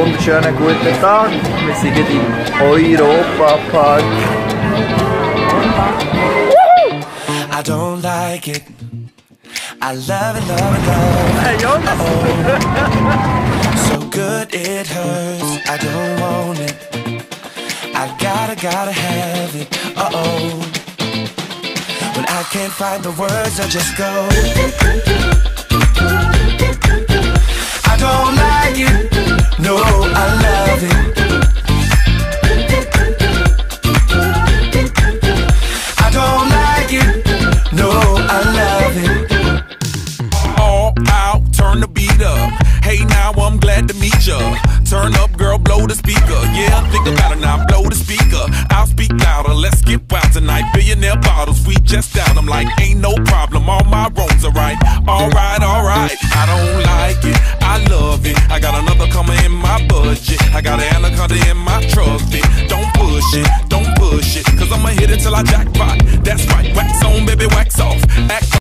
wunderschönen guten Tag. Wir sind im Europa-Park. I don't like it. I love it, love it, love it. Hey Jungs! Uh-oh. So good it hurts. I don't want it. I gotta, gotta have it. Uh oh. When I can't find the words, I just go. Alright, alright, I don't like it, I love it. I got another coming in my. I got an anaconda in my trusty. Don't push it, don't push it, cause I'ma hit it till I jackpot. That's right, wax on, baby, wax off. Act